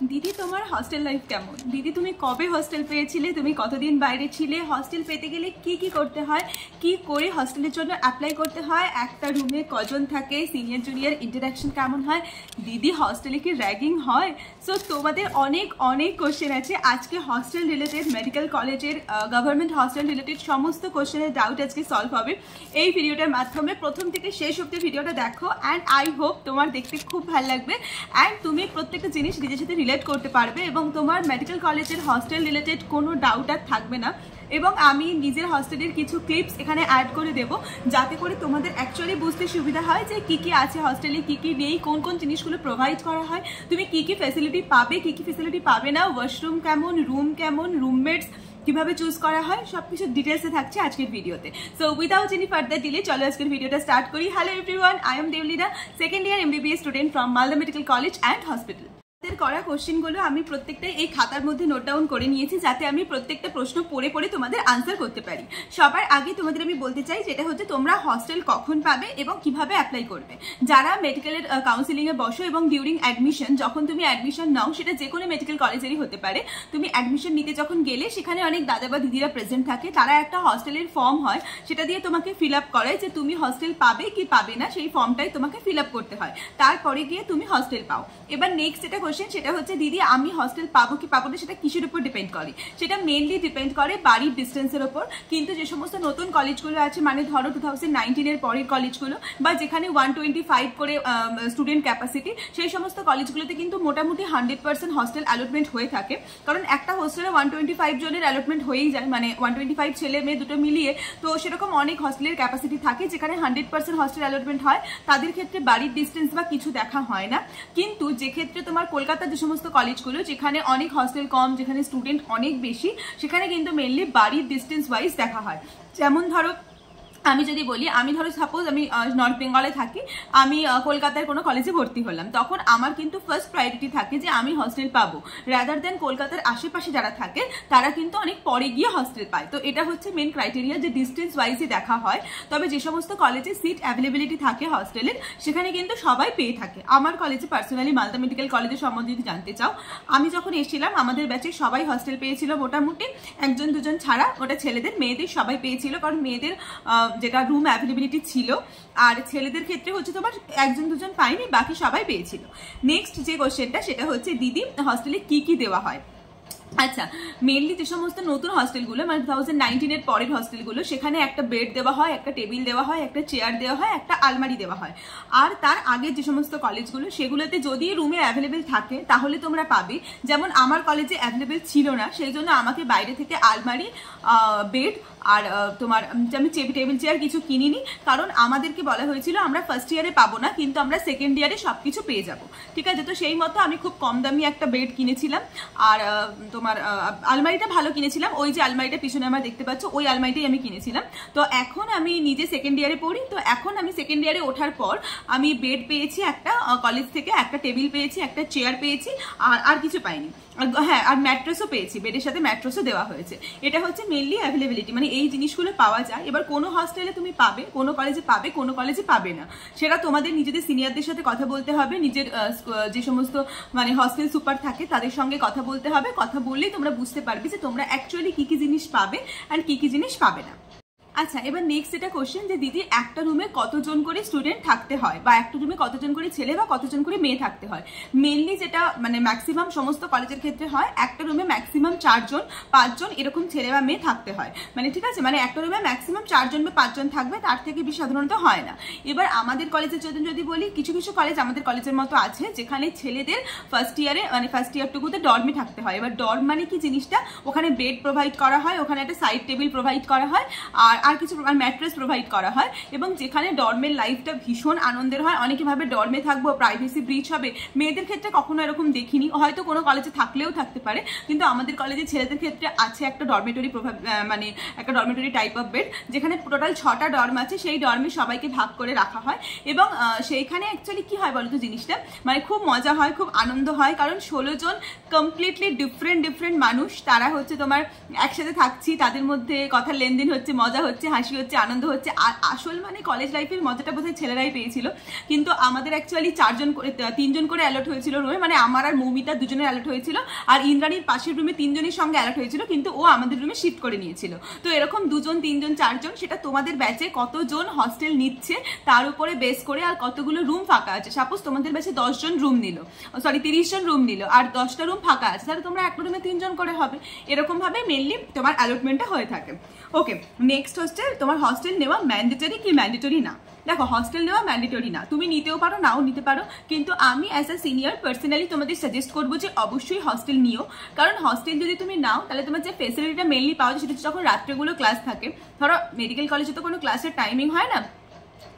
দিদি, তোমার hostel life কেমন? দিদি, তুমি কবে হস্টেল পেয়েছিলে? তুমি কতদিন বাইরে ছিলে? হস্টেল পেতে গেলে কি কি করতে হয়? কি করে হস্টেলের জন্য অ্যাপ্লাই করতে হয়? একটা রুমে কজন থাকে? সিনিয়র জুনিয়র ইন্টারাকশন কেমন হয়? দিদি হস্টেলে কি র্যাগিং হয়? সো তোমাদের অনেক অনেক কোশ্চেন আছে। আজকে হস্টেল রিলেটেড মেডিকেল কলেজের গভর্নমেন্ট হস্টেল রিলেটেড সমস্ত কোশ্চেনের ডাউট আজকে সলভ হবে। এই ভিডিওটার মাধ্যমে প্রথম থেকে শেষ অব্দি ভিডিওটা দেখো। অ্যান্ড আই হোপ তোমার দেখতে খুব ভালো লাগবে। অ্যান্ড তুমি প্রত্যেকটা জিনিস নিজের সাথে রিলেট করতে পারবে এবং তোমার মেডিকেল কলেজের হস্টেল রিলেটেড কোনো ডাউট আর থাকবে না। এবং আমি নিজের হস্টেলের কিছু ক্লিপস এখানে অ্যাড করে দেব, যাতে করে তোমাদের অ্যাকচুয়ালি বুঝতে সুবিধা হয় যে কী কী আছে হস্টেলে কী কী নেই, কোন কোন জিনিসগুলো প্রোভাইড করা হয়, তুমি কী কী ফেসিলিটি পাবে, কী কী ফেসিলিটি পাবে না ওয়াশরুম কেমন রুম কেমন রুমমেটস কীভাবে চুজ করা হয় সব কিছু ডিটেলসে থাকছে আজকের ভিডিওতে। So without any further delay চলো আজকের ভিডিওটা স্টার্ট করি। Hello everyone I am Debolina second year MBBS student from Malda medical college and hospital করা কোশ্চেনগুলো আমি প্রত্যেকটাই এই খাতার মধ্যে নোট ডাউন করে নিয়েছি যাতে আমি প্রত্যেকটা প্রশ্ন পড়ে পড়ে তোমাদের আনসার করতে পারি। সবার আগে তোমাদের আমি বলতে চাই যেটা হচ্ছে তোমরা হস্টেল কখন পাবে এবং কীভাবে অ্যাপ্লাই করবে। যারা মেডিকেলের কাউন্সিলিংয়ে বসো এবং ডিউরিং অ্যাডমিশন যখন তুমি অ্যাডমিশন নাও, সেটা যে কোনো মেডিকেল কলেজেরই হতে পারে। তুমি অ্যাডমিশন নিতে যখন গেলে, সেখানে অনেক দাদা বা দিদিরা প্রেজেন্ট থাকে। তারা একটা হস্টেলের ফর্ম হয়, সেটা দিয়ে তোমাকে ফিল আপ করায় যে তুমি হস্টেল পাবে কি পাবে না, সেই ফর্মটাই তোমাকে ফিল আপ করতে হয়। তারপরে গিয়ে তুমি হস্টেল পাও। এবার নেক্সট যেটা কোশ্চেন সেটা হচ্ছে, দিদি, আমি হস্টেল পাবো কি পাবো না, সেটা কিসের উপর ডিপেন্ড করে? সেটা মেনলি ডিপেন্ড করে বাড়ির ডিস্টেন্সের ওপর কিন্তু যে সমস্ত নতুন কলেজগুলো আছে মানে ধরো টু থাউজেন্ড পরের কলেজগুলো বা যেখানে ওয়ান টোয়েন্টি ফাইভ করে স্টুডেন্ট ক্যাপাসিটি সেই সমস্ত কলেজগুলোতে কিন্তু মোটামুটি হান্ড্রেড পার্সেন্ট হস্টেল অ্যালটমেন্ট হয়ে থাকে। কারণ একটা হোস্টেলে ওয়ান টোয়েন্টি ফাইভ জনের অ্যালটমেন্ট হয়েই যায় মানে ওয়ান টোয়েন্টি ফাইভ ছেলে মেয়ে দুটো মিলিয়ে। তো সেরকম অনেক হস্টেলের ক্যাপাসিটি থাকে, যেখানে হান্ড্রেড পার্সেন্ট হস্টেল অ্যালটমেন্ট হয়। তাদের ক্ষেত্রে বাড়ির ডিস্টেন্স বা কিছু দেখা হয় না। কিন্তু যে ক্ষেত্রে তোমার কলকাতার যে সমস্ত কলেজগুলো, যেখানে অনেক হস্টেল কম, যেখানে স্টুডেন্ট অনেক বেশি, সেখানে কিন্তু মেনলি বাড়ির ডিস্টেন্স ওয়াইজ দেখা হয়। যেমন ধরো আমি যদি বলি, আমি ধরো সাপোজ আমি নর্থ বেঙ্গলে থাকি, আমি কলকাতার কোনো কলেজে ভর্তি হলাম। তখন আমার কিন্তু ফার্স্ট প্রায়োরিটি থাকে যে আমি হস্টেল পাবো। রাদার দেন কলকাতার আশেপাশে যারা থাকে, তারা কিন্তু অনেক পরে গিয়ে হস্টেল পায়। তো এটা হচ্ছে মেন ক্রাইটেরিয়া যে ডিস্টেন্স ওয়াইজই দেখা হয়। তবে যে সমস্ত কলেজে সিট অ্যাভেলেবিলিটি থাকে হস্টেলের সেখানে কিন্তু সবাই পেয়ে থাকে। আমার কলেজে পার্সোনালি মালদা মেডিকেল কলেজের সম্বন্ধে যদি জানতে চাও, আমি যখন এসেছিলাম, আমাদের ব্যাচে সবাই হস্টেল পেয়েছিল মোটামুটি। একজন দুজন ছাড়া ওটা ছেলেদের, মেয়েদের সবাই পেয়েছিল। কারণ মেয়েদের যেটা রুম অ্যাভেলেবিলিটি ছিল, আর ছেলেদের ক্ষেত্রে হচ্ছে তোমার একজন দুজন পাইনি বাকি সবাই পেয়েছিল। নেক্সট যে কোশ্চেনটা সেটা হচ্ছে, দিদি হস্টেলে কি কি দেওয়া হয়? আচ্ছা মেনলি যে সমস্ত নতুন হস্টেলগুলো মানে টু থাউজেন্ড নাইনটিনের পরের হস্টেলগুলো সেখানে একটা বেড দেওয়া হয়, একটা টেবিল দেওয়া হয়, একটা চেয়ার দেওয়া হয়, একটা আলমারি দেওয়া হয়। আর তার আগে যে সমস্ত কলেজগুলো সেগুলোতে যদি রুমে অ্যাভেলেবেল থাকে, তাহলে তোমরা পাবে। যেমন আমার কলেজে অ্যাভেলেবেল ছিল না, সেই জন্য আমাকে বাইরে থেকে আলমারি বেড আর তোমার আমি টেবিল চেয়ার কিছু কিনিনি, কারণ আমাদেরকে বলা হয়েছিল আমরা ফার্স্ট ইয়ারে পাবো না, কিন্তু আমরা সেকেন্ড ইয়ারে সব কিছু পেয়ে যাব। ঠিক আছে? তো সেই মতো আমি খুব কম দামি একটা বেড কিনেছিলাম। আর তোমার আলমারিটা ভালো কিনেছিলাম। ওই যে আলমারিটা পিছনে আমার দেখতে পাচ্ছ, ওই আলমারিটাই আমি কিনেছিলাম। তো এখন আমি নিজে সেকেন্ড ইয়ারে পড়ি। তো এখন আমি সেকেন্ড ইয়ারে ওঠার পর আমি বেড পেয়েছি একটা কলেজ থেকে একটা টেবিল পেয়েছি, একটা চেয়ার পেয়েছি, আর আর কিছু পাইনি। আর হ্যাঁ আর ম্যাট্রেসও পেয়েছি। বেডের সাথে ম্যাট্রেসও দেওয়া হয়েছে। এটা হচ্ছে মেনলি অ্যাভেলেবিলিটি মানে এই জিনিসগুলো পাওয়া যায়। এবার কোনো হস্টেলে তুমি পাবে, কোনো কলেজে পাবে, কোনো কলেজে পাবে না। সেটা তোমাদের নিজেদের সিনিয়রদের সাথে কথা বলতে হবে, নিজের যে সমস্ত মানে হস্টেল সুপার থাকে, তাদের সঙ্গে কথা বলতে হবে। কথা বললেই তোমরা বুঝতে পারবে যে তোমরা অ্যাকচুয়ালি কী কী জিনিস পাবে অ্যান্ড কী কী জিনিস পাবে না। আচ্ছা এবার নেক্সট এটা কোশ্চেন যে দিদি একটা রুমে কতজন করে স্টুডেন্ট থাকতে হয়? বা একটা রুমে কতজন করে ছেলে বা কতজন করে মেয়ে থাকতে হয়? মেনলি যেটা মানে ম্যাক্সিমাম সমস্ত কলেজের ক্ষেত্রে হয়, একটা রুমে ম্যাক্সিমাম চারজন, পাঁচজন এরকম ছেলে বা মেয়ে থাকতে হয়। মানে ঠিক আছে? মানে একটা রুমে ম্যাক্সিমাম চারজন বা পাঁচজন থাকবে, তার থেকে বেশি সাধারণত হয় না। এবার আমাদের কলেজের জন্য যদি বলি, কিছু কিছু কলেজ আমাদের কলেজের মতো আছে, যেখানে ছেলেদের ফার্স্ট ইয়ারে মানে ফার্স্ট ইয়ারটুকুতে ডর্মে থাকতে হয়। এবার ডর্ম মানে কি জিনিসটা? ওখানে বেড প্রোভাইড করা হয়, ওখানে একটা সাইড টেবিল প্রোভাইড করা হয়। আর আর কিছু আর ম্যাট্রেস প্রোভাইড করা হয় এবং যেখানে ডর্মের লাইফটা ভীষণ আনন্দের হয়। অনেকে ভাবে ডর্মে থাকব প্রাইভেসি ব্রিচ হবে। মেয়েদের ক্ষেত্রে কখনো এরকম দেখিনি। হয়তো কোনো কলেজে থাকলেও থাকতে পারে, কিন্তু আমাদের কলেজে ছেলেদের ক্ষেত্রে আছে একটা ডরমেটরি মানে একটা ডরমেটরি টাইপ অফ বেড যেখানে টোটাল ছটা ডর্ম আছে। সেই ডর্মে সবাইকে ভাগ করে রাখা হয় এবং সেইখানে অ্যাকচুয়ালি কি হয় বলতো জিনিসটা? মানে খুব মজা হয়, খুব আনন্দ হয়। কারণ ষোলো জন কমপ্লিটলি ডিফারেন্ট ডিফারেন্ট মানুষ। তারা হচ্ছে তোমার একসাথে থাকছি, তাদের মধ্যে কথার লেনদেন হচ্ছে, মজা হচ্ছে। হচ্ছে, হাসি হচ্ছে, আনন্দ হচ্ছে। আর আসল মানে কলেজ লাইফের মজাটা বোধহয় ছেলেরাই পেয়েছিল। কিন্তু আমাদের অ্যাকচুয়ালি চারজন করে তিনজন করে অ্যালার্ট হয়েছিল রুমে মানে আমার আর মৌমিতা দুজনের অ্যালার্ট হয়েছিল। আর ইন্দ্রাণীর পাশের রুমে তিনজনের সঙ্গে অ্যালার্ট হয়েছিল, কিন্তু ও আমাদের রুমে শিফট করে নিয়েছিল। তো এরকম দুজন, তিনজন, চারজন, সেটা তোমাদের ব্যাচে কতজন হস্টেল নিচ্ছে, তার উপরে বেস করে আর কতগুলো রুম ফাঁকা আছে। সাপোজ তোমাদের ব্যাচে দশজন রুম নিল। সরি তিরিশ জন রুম নিল। আর দশটা রুম ফাঁকা আছে। তাহলে তোমরা একটা রুমে তিনজন করে হবে। এরকমভাবে মেনলি তোমার অ্যালটমেন্টটা হয়ে থাকে। ওকে নেক্সট হচ্ছে তোমার হস্টেল নেওয়া ম্যান্ডেটরি কি ম্যান্ডেটরি না? দেখো হস্টেল নেওয়া ম্যান্ডেটরি না। তুমি নিতেও পারো, নাও নিতে পারো, কিন্তু আমি অ্যাজ আ সিনিয়র পার্সোনালি তোমাদের সাজেস্ট করব যে অবশ্যই হস্টেল নিও। কারণ হস্টেল যদি তুমি নাও, তাহলে তোমার যে ফেসিলিটিটা মেনলি পাওয়া যায়, সেটা যখন রাত্রেগুলো ক্লাস থাকে। ধরো মেডিকেল কলেজে তো কোনো ক্লাসের টাইমিং হয় না।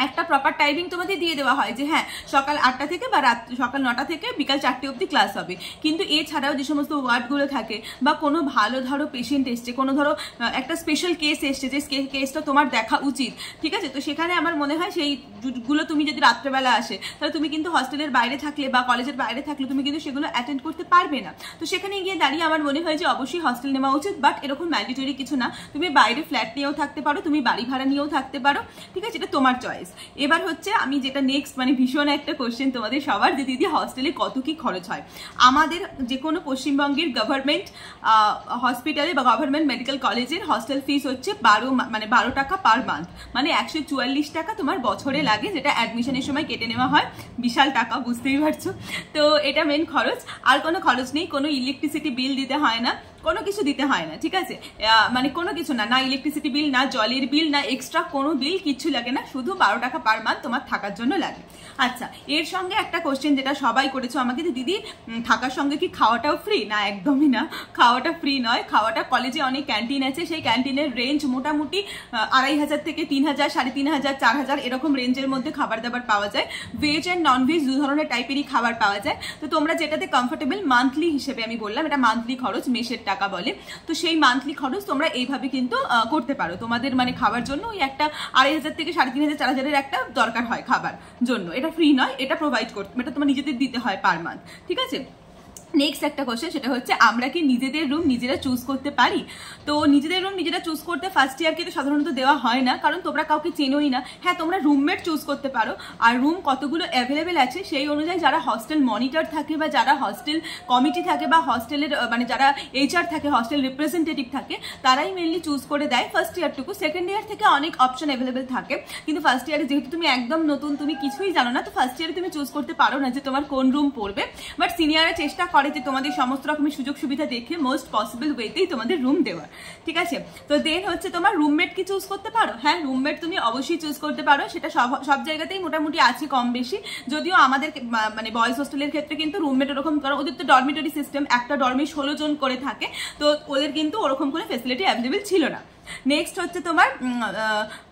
একটা প্রপার টাইমিং তোমাদের দিয়ে দেওয়া হয় যে হ্যাঁ সকাল আটটা থেকে বা রাত, সকাল নটা থেকে বিকাল চারটে অবধি ক্লাস হবে। কিন্তু এছাড়াও যে সমস্ত ওয়ার্ডগুলো থাকে বা কোনো ভালো ধরো পেশেন্ট এসছে, কোনো ধরো একটা স্পেশাল কেস এসছে, যে কেসটা তোমার দেখা উচিত, ঠিক আছে? তো সেখানে আমার মনে হয় সেইগুলো তুমি যদি রাত্রেবেলা আসে, তাহলে তুমি কিন্তু হস্টেলের বাইরে থাকলে বা কলেজের বাইরে থাকলে তুমি কিন্তু সেগুলো অ্যাটেন্ড করতে পারবে না। তো সেখানে গিয়ে দাঁড়িয়ে আমার মনে হয় যে অবশ্যই হস্টেল নেওয়া উচিত বাট এরকম ম্যান্ডেটরি কিছু না। তুমি বাইরে ফ্ল্যাট নিয়েও থাকতে পারো, তুমি বাড়ি ভাড়া নিয়েও থাকতে পারো, ঠিক আছে? এটা তোমার চয়েস এবার হচ্ছে আমি যেটা নেক্সট মানে ভীষণ একটা কোশ্চেন তোমাদের সবার যে দিদি হস্টেলে কত কি খরচ হয়? আমাদের যে কোনো পশ্চিমবঙ্গের গভর্নমেন্ট হসপিটালে বা গভর্নমেন্ট মেডিকেল কলেজের হস্টেল ফিস হচ্ছে বারো মানে বারো টাকা পার মান্থ মানে একশো চুয়াল্লিশ টাকা তোমার বছরে লাগে, যেটা অ্যাডমিশনের সময় কেটে নেওয়া হয়। বিশাল টাকা, বুঝতেই পারছ? তো এটা মেন খরচ। আর কোনো খরচ নেই, কোনো ইলেকট্রিসিটি বিল দিতে হয় না। কোনো কিছু দিতে হয় না, ঠিক আছে? মানে কোনো কিছু না না ইলেকট্রিসিটি বিল না জলের বিল না এক্সট্রা কোনো বিল কিচ্ছু লাগে না, শুধু বারো টাকা পার মান্থ তোমার থাকার জন্য লাগে। আচ্ছা এর সঙ্গে একটা কোশ্চেন যেটা সবাই করেছ আমাকে যে, দিদি থাকার সঙ্গে কি খাওয়াটাও ফ্রি না, একদমই না, খাওয়াটা ফ্রি নয়। খাওয়াটা কলেজে অনেক ক্যান্টিন আছে, সেই ক্যান্টিনের রেঞ্জ মোটামুটি আড়াই হাজার থেকে তিন হাজার, সাড়ে তিন হাজার, চার হাজার এরকম রেঞ্জের মধ্যে খাবার দাবার পাওয়া যায়। ভেজ অ্যান্ড নন ভেজ দু ধরনের টাইপেরই খাবার পাওয়া যায়। তো তোমরা যেটাতে কমফোর্টেবল মান্থলি হিসেবে আমি বললাম, এটা মান্থলি খরচ, মেসের টাকা। বলে। তো সেই মান্থলি খরচ তোমরা এইভাবে কিন্তু করতে পারো। তোমাদের মানে খাবার জন্য ওই একটা আড়াই হাজার থেকে সাড়ে তিন হাজার, চার হাজারের একটা দরকার হয় খাবার জন্য। এটা ফ্রি নয়, এটা প্রোভাইড করতে এটা তোমার নিজেদের দিতে হয় পার মান্থ ঠিক আছে? নেক্সট একটা কোশ্চেন সেটা হচ্ছে আমরা কি নিজেদের রুম নিজেরা চুজ করতে পারি? তো নিজেদের রুম নিজেরা চুজ করতে ফার্স্ট ইয়ারকে তো সাধারণত দেওয়া হয় না, কারণ তোমরা কাউকে চেনোই না। হ্যাঁ তোমরা রুমমেট চুজ করতে পারো, আর রুম কতগুলো অ্যাভেলেবেল আছে সেই অনুযায়ী যারা হস্টেল মনিটর থাকে বা যারা হস্টেল কমিটি থাকে বা হস্টেলের মানে যারা এইচআর থাকে হস্টেল রিপ্রেজেন্টেটিভ থাকে, তারাই মেনলি চুজ করে দেয় ফার্স্ট ইয়ারটুকু সেকেন্ড ইয়ার থেকে অনেক অপশন অ্যাভেলেবেল থাকে, কিন্তু ফার্স্ট ইয়ারে যেহেতু তুমি একদম নতুন, তুমি কিছুই জানো না, তো ফার্স্ট ইয়ারে তুমি চুজ করতে পারো না যে তোমার কোন রুম পড়বে। বাট সিনিয়রে চেষ্টা করে যে তোমাদের সমস্ত রকমের সুযোগ সুবিধা দেখে মোস্ট পসিবল ওয়েতেই তোমাদের রুম দেওয়ার ঠিক আছে? তো দেন হচ্ছে তোমার রুমমেট কি চুজ করতে পারো? হ্যাঁ রুমমেট তুমি অবশ্যই চুজ করতে পারো। সেটা সব সব জায়গাতেই মোটামুটি আছে কম বেশি যদিও আমাদের মানে বয়েজ হোস্টেলের ক্ষেত্রে কিন্তু রুমমেট ওরকম, কারণ ওদের তো ডরমিটরি সিস্টেম একটা ডরমে ষোলো জন করে থাকে। তো ওদের কিন্তু ওরকম কোনো ফেসিলিটি অ্যাভেলেবেল ছিল না। নেক্সট হচ্ছে তোমার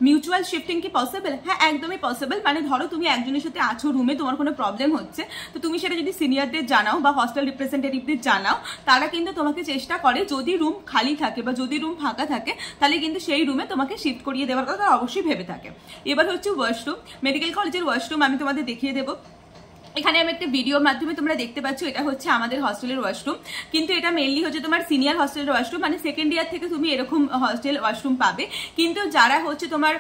মিউচুয়াল শিফটিং কি পসিবল হ্যাঁ একদমই পসিবল মানে ধরো তুমি একজনের সাথে আছো রুমে তোমার কোনো প্রবলেম হচ্ছে, তো তুমি সেটা যদি সিনিয়রদের জানাও বা হস্টেল রিপ্রেজেন্টেটিভদের জানাও, তারা কিন্তু তোমাকে চেষ্টা করে যদি রুম খালি থাকে বা যদি রুম ফাঁকা থাকে, তাহলে কিন্তু সেই রুমে তোমাকে শিফট করিয়ে দেওয়ার কথা অবশ্যই ভেবে থাকে। এবার হচ্ছে ওয়াশরুম মেডিকেল কলেজের ওয়াশরুম আমি তোমাদের দেখিয়ে দেবো। এখানে আমি একটা ভিডিওর মাধ্যমে তোমরা দেখতে পাচ্ছ, এটা হচ্ছে আমাদের হস্টেলের ওয়াশরুম কিন্তু এটা মেনলি হচ্ছে তোমার সিনিয়র হস্টেলের ওয়াশরুম মানে সেকেন্ড ইয়ার থেকে তুমি এরকম হস্টেল ওয়াশরুম পাবে। কিন্তু যারা হচ্ছে তোমার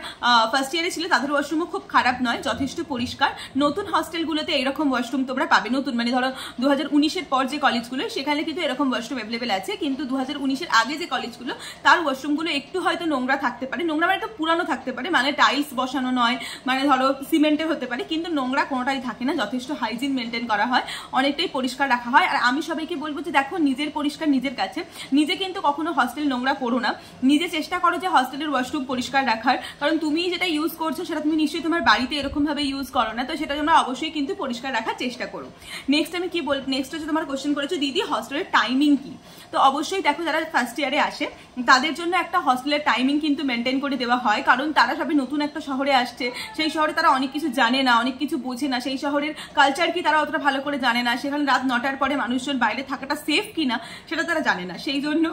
ফার্স্ট ইয়ারে ছিল, তাদের ওয়াশরুমও খুব খারাপ নয়, যথেষ্ট পরিষ্কার। নতুন হস্টেলগুলোতে এরকম ওয়াশরুম তোমরা পাবে। নতুন মানে ধরো দু হাজার পর যে কলেজগুলো সেখানে কিন্তু এরকম ওয়াশরুম অ্যাভেলেবেল আছে। কিন্তু দু হাজার আগে যে কলেজগুলো তার ওয়াশরুমগুলো একটু হয়তো নোংরা থাকতে পারে। নোংরা মানে একটু পুরানো থাকতে পারে মানে টাইলস বসানো নয় মানে ধরো সিমেন্টের হতে পারে। কিন্তু নোংরা কোনোটাই থাকে না, যথেষ্ট হাইজিন মেনটেন করা হয়, অনেকটাই পরিষ্কার রাখা হয়। আর আমি সবাইকে বলব যে, দেখো, নিজের পরিষ্কার নিজের কাছে। নিজে কিন্তু কখনো হস্টেল নোংরা করো না। নিজে চেষ্টা করো যে হস্টেলের ওয়াশরুম পরিষ্কার রাখার। কারণ তুমি যেটা ইউজ করছ, সেটা তুমি নিশ্চয়ই তোমার বাড়িতে এরকমভাবে ইউজ করো না। তো সেটা তোমরা অবশ্যই কিন্তু পরিষ্কার রাখার চেষ্টা করো। নেক্সট আমি কি বল নেক্সট হচ্ছে তোমার কোশ্চেন করেছ, দিদি হস্টেলের টাইমিং কি? তো অবশ্যই দেখো, যারা ফার্স্ট ইয়ারে আসে, তাদের জন্য একটা হস্টেলের টাইমিং কিন্তু মেনটেন করে দেওয়া হয়। কারণ তারা সবাই নতুন একটা শহরে আসছে। সেই শহরে তারা অনেক কিছু জানে না, অনেক কিছু বোঝে না। সেই শহরের কালচার কি, তারা অতটা ভালো করে জানে না। সেখানে রাত নটার পরে মানুষজন বাইরে থাকাটা সেফ কিনা, সেটা তারা জানে না। সেই জন্য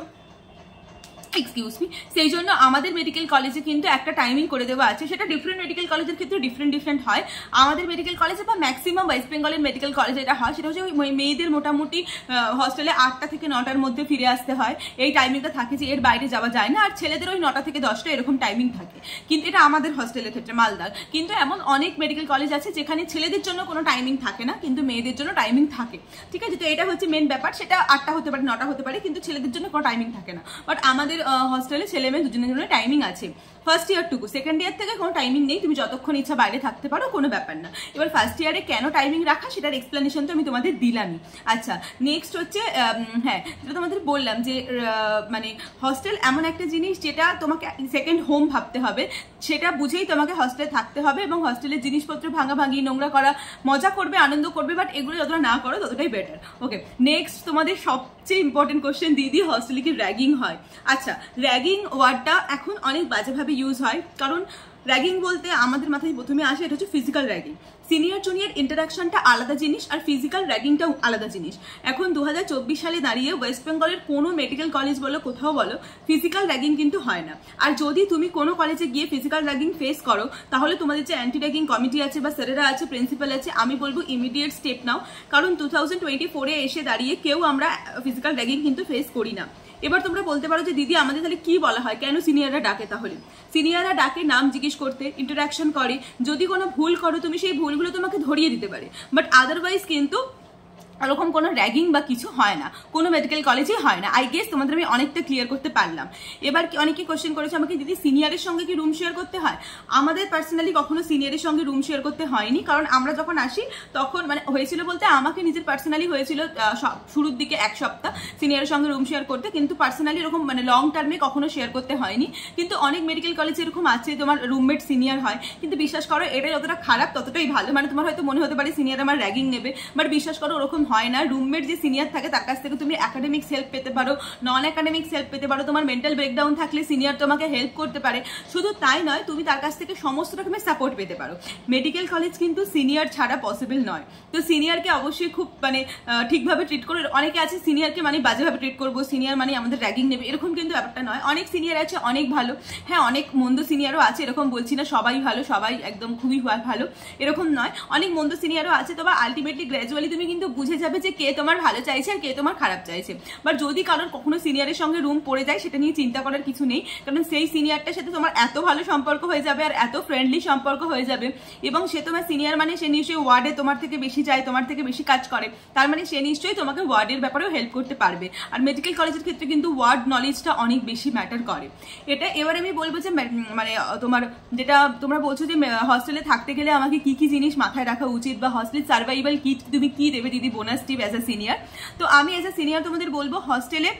এক্সকিউজ মি সেই জন্য আমাদের মেডিকেল কলেজে কিন্তু একটা টাইমিং করে দেওয়া আছে। সেটা ডিফারেন্ট মেডিকেল কলেজের ক্ষেত্রে ডিফারেন্ট ডিফারেন্ট হয়। আমাদের মেডিকেল কলেজে বা ম্যাক্সিমাম ওয়েস্ট বেঙ্গলের মেডিকেল কলেজে এটা হয়, সেটা হচ্ছে ওই মেয়েদের মোটামুটি হস্টেলে আটটা থেকে নটার মধ্যে ফিরে আসতে হয়। এই টাইমিংটা থাকে যে এর বাইরে যাওয়া যায় না। আর ছেলেদের ওই নটা থেকে দশটা এরকম টাইমিং থাকে। কিন্তু এটা আমাদের হস্টেলের ক্ষেত্রে, মালদার। কিন্তু এমন অনেক মেডিকেল কলেজ আছে যেখানে ছেলেদের জন্য কোনো টাইমিং থাকে না, কিন্তু মেয়েদের জন্য টাইমিং থাকে। ঠিক আছে? তো এটা হচ্ছে মেন ব্যাপার। সেটা আটটা হতে পারে, নটা হতে পারে, কিন্তু ছেলেদের জন্য কোনো টাইমিং থাকে না। বাট আমাদের হস্টেলে ছেলে মেয়ে দুজনের জন্য টাইমিং আছে। ফার্স্ট ইয়ার টুকু সেকেন্ড ইয়ার থেকে কোনো টাইমিং নেই, তুমি যতক্ষণ ইচ্ছা বাইরে থাকতে পারো, কোনো ব্যাপার না। এবার ফার্স্ট ইয়ারে কেন টাইমিং রাখা, সেটার এক্সপ্লেনেশন তো আমি তোমাদের দিলামই। আচ্ছা নেক্সট হচ্ছে হ্যাঁ যেটা তোমাদের বললাম যে মানে হস্টেল এমন একটা জিনিস যেটা তোমাকে সেকেন্ড হোম ভাবতে হবে। সেটা বুঝেই তোমাকে হস্টেলে থাকতে হবে এবং হস্টেলের জিনিসপত্র ভাঙা ভাঙি নোংরা করা, মজা করবে, আনন্দ করবে বাট এগুলো যতটা না করো, ততটাই বেটার ওকে নেক্সট তোমাদের সবচেয়ে ইম্পর্টেন্ট কোশ্চেন দিদি হস্টেলে কি র্যাগিং হয়? আচ্ছা র্যাগিং ওয়ার্ডটা এখন অনেক বাজেভাবে ইউজ হয়। কারণ র্যাগিং বলতে আমাদের মাথায় প্রথমে আসে, এটা হচ্ছে ফিজিক্যাল র্যাগিং সিনিয়র জুনিয়র ইন্টারাকশনটা আলাদা জিনিস আর ফিজিক্যাল র্যাগিংটাও আলাদা জিনিস। এখন দু হাজার চব্বিশ সালে দাঁড়িয়ে ওয়েস্ট বেঙ্গলের কোনো মেডিকেল কলেজ বলো, কোথাও বলো ফিজিক্যাল র্যাগিং কিন্তু হয় না। আর যদি তুমি কোনো কলেজে গিয়ে ফিজিক্যাল র্যাগিং ফেস করো, তাহলে তোমাদের যে অ্যান্টি র্যাগিং কমিটি আছে বা স্যারেরা আছে প্রিন্সিপাল আছে, আমি বলব ইমিডিয়েট স্টেপ নাও। কারণ টু থাউজেন্ড টোয়েন্টি ফোরে এসে দাঁড়িয়ে কেউ আমরা ফিজিক্যাল র্যাগিং কিন্তু ফেস করি না। এবার তোমরা বলতে পারো যে দিদি আমাদের তাহলে কি বলা হয়? কেন সিনিয়ররা ডাকে তাহলে? সিনিয়ররা ডাকে, নাম জিজ্ঞেস করতে ইন্টারাকশন করে। যদি কোনো ভুল করো, তুমি সেই ভুলগুলো তোমাকে ধরিয়ে দিতে পারে। বাট আদারওয়াইজ কিন্তু ওরকম কোনো র্যাগিং বা কিছু হয় না। কোনো মেডিকেল কলেজেই হয় না। আই গেস তোমাদের আমি অনেকটা ক্লিয়ার করতে পারলাম। এবার কি অনেকে কোশ্চেন করেছে আমাকে, দিদি সিনিয়রের সঙ্গে কি রুম শেয়ার করতে হয়? আমাদের পার্সোনালি কখনো সিনিয়রের সঙ্গে রুম শেয়ার করতে হয়নি। কারণ আমরা যখন আসি, তখন মানে হয়েছিল বলতে আমাকে নিজের পার্সোনালি হয়েছিল শুরুর দিকে এক সপ্তাহ সিনিয়রের সঙ্গে রুম শেয়ার করতে। কিন্তু পার্সোনালি এরকম মানে লং টার্মে কখনো শেয়ার করতে হয়নি। কিন্তু অনেক মেডিকেল কলেজে এরকম আছে, তোমার রুমমেট সিনিয়র হয়। কিন্তু বিশ্বাস করো এটা যতটা খারাপ, ততটাই ভালো। মানে তোমার হয়তো মনে হতে পারে সিনিয়র আমার র্যাগিং নেবে। বাট বিশ্বাস করো, ওরকম হয় না। রুমমেট যে সিনিয়র থাকে, তার কাছ থেকে তুমি একাডেমিক হেল্প পেতে পারো নন একাডেমিক হেল্প পেতে পারো। তোমার মেন্টাল ব্রেকডাউন থাকলে সিনিয়র তোমাকে হেল্প করতে পারে। শুধু তাই নয়, তুমি তার কাছ থেকে সমস্ত রকমের সাপোর্ট পেতে পারো। মেডিকেল কলেজ কিন্তু সিনিয়র ছাড়া পসিবল নয়। তো সিনিয়রকে অবশ্যই খুব মানে ঠিকভাবে ট্রিট করো, অনেকে আছে সিনিয়রকে মানে বাজেভাবে ট্রিট করব সিনিয়র মানে আমাদের র্যাগিং নেবে, এরকম কিন্তু ব্যাপারটা নয়। অনেক সিনিয়র আছে, অনেক ভালো। হ্যাঁ অনেক মন্দ সিনিয়রও আছে, এরকম বলছি না, সবাই ভালো, সবাই একদম খুবই ভালো, এরকম নয়। অনেক মন্দ সিনিয়রও আছে, তবে আলটিমেটলি গ্র্যাজুয়ালি তুমি কিন্তু বুঝে যাবে যে কে তোমার ভালো চাইছে আর কে তোমার খারাপ চাইছে। বা যদি কারোর কখনো সিনিয়রের সঙ্গে রুম পড়ে যায়, সেটা নিয়ে চিন্তা করার কিছু নেই। কারণ সেই সিনিয়রটার সাথে তোমার এত ভালো সম্পর্ক হয়ে যাবে আর এত ফ্রেন্ডলি সম্পর্ক হয়ে যাবে। এবং সে তোমার সিনিয়র মানে সে নিশ্চয়ই ওয়ার্ডে তোমার থেকে বেশি যায়, তোমার থেকে বেশি কাজ করে। তার মানে সে নিশ্চয়ই তোমাকে ওয়ার্ডের ব্যাপারেও হেল্প করতে পারবে। আর মেডিকেল কলেজের ক্ষেত্রে কিন্তু ওয়ার্ড নলেজটা অনেক বেশি ম্যাটার করে। এটা এবার আমি বলব যে মানে তোমার যেটা তোমরা বলছো যে হস্টেলে থাকতে গেলে আমাকে কি কি জিনিস মাথায় রাখা উচিত বা হস্টেল সার্ভাইভাল কিট তুমি কি দেবে দিদি bonus tip as a senior তো আমি এস এ সিনিয়র তোমাদের বলব হস্টেলে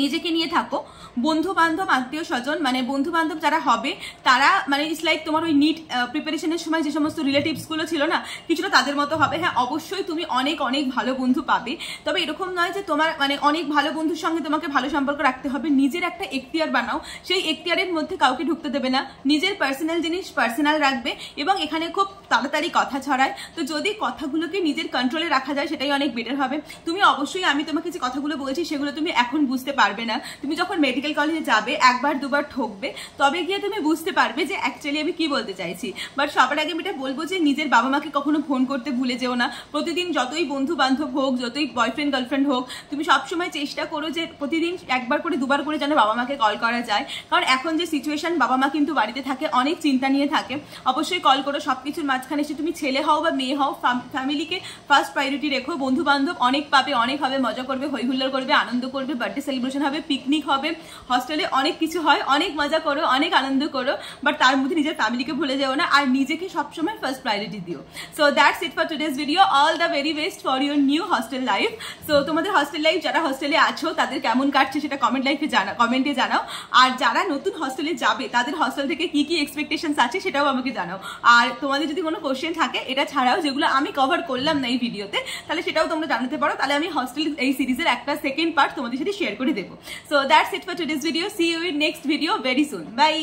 নিজেকে নিয়ে থাকো। বন্ধু বান্ধব আত্মীয় স্বজন মানে বন্ধু বান্ধব যারা হবে, তারা মানে ইটস লাইক তোমার ওই নিট প্রিপারেশনের সময় যে সমস্ত রিলেটিভসগুলো ছিল না, কিছুটা তাদের মতো হবে। হ্যাঁ অবশ্যই তুমি অনেক অনেক ভালো বন্ধু পাবে। তবে এরকম নয় যে তোমার মানে অনেক ভালো বন্ধুর সঙ্গে তোমাকে ভালো সম্পর্ক রাখতে হবে। নিজের একটা এখতিয়ার বানাও। সেই এখতিয়ারের মধ্যে কাউকে ঢুকতে দেবে না। নিজের পার্সোনাল জিনিস পার্সোনাল রাখবে এবং এখানে খুব তাড়াতাড়ি কথা ছড়ায়। তো যদি কথাগুলোকে নিজের কন্ট্রোলে রাখা যায়, সেটাই অনেক বেটার হবে। তুমি অবশ্যই, আমি তোমাকে যে কথাগুলো বলেছি, সেগুলো তুমি এখন বুঝতে পারবে না। তুমি যখন মেডিকেল কলেজে যাবে, একবার, দুবার ঠকবে, তবে গিয়ে তুমি বুঝতে পারবে যে অ্যাকচুয়ালি আমি কি বলতে চাইছি। বাট সবার আগে আমি এটা বলব যে নিজের বাবা মাকে কখনো ফোন করতে ভুলে যেও না। প্রতিদিন যতই বন্ধু বান্ধব হোক, যতই বয়ফ্রেন্ড গার্লফ্রেন্ড হোক, তুমি সবসময় চেষ্টা করো যে প্রতিদিন একবার করে, দুবার করে যেন বাবা মাকে কল করা যায়। কারণ এখন যে সিচুয়েশন বাবা মা কিন্তু বাড়িতে থাকে, অনেক চিন্তা নিয়ে থাকে। অবশ্যই কল করো সব কিছুর মাঝখানে এসে তুমি ছেলে হও বা মেয়ে হও ফ্যামিলিকে ফার্স্ট প্রায়োরিটি রেখো বন্ধু বান্ধব অনেক পাবে, অনেক হবে, মজা করবে হই হুল্লোড় করবে, আনন্দ করবে বার্থডে সেলিব্রেশন হবে পিকনিক হবে। হস্টেলে অনেক কিছু হয়, অনেক মজা করো, অনেক আনন্দ করো বাট তার মধ্যে নিজের ফ্যামিলিকে ভুলে যাও না আর নিজেকে সবসময় ফার্স্ট প্রায়োরিটি দিও। So that's it for today's video all the very best for your new hostel life so তোমাদের হস্টেল লাইফ যারা হস্টেলে আছো, তাদের কেমন কাটছে সেটা কমেন্ট লাইফে জানা কমেন্টে জানাও। আর যারা নতুন হস্টেলে যাবে, তাদের হস্টেল থেকে কি কি এক্সপেকটেশন আছে সেটাও আমাকে জানাও। আর তোমাদের যদি কোনো কোশ্চেন থাকে, এটা ছাড়াও যেগুলো আমি কভার করলাম না এই ভিডিওতে তাহলে সেটাও তোমরা জানাতে পারো। তাহলে আমি হস্টেল এই সিরিজের একটা সেকেন্ড পার্ট তোমাদের সাথে শেয়ার করে দেবো so that's it for today's video see you in next video very soon bye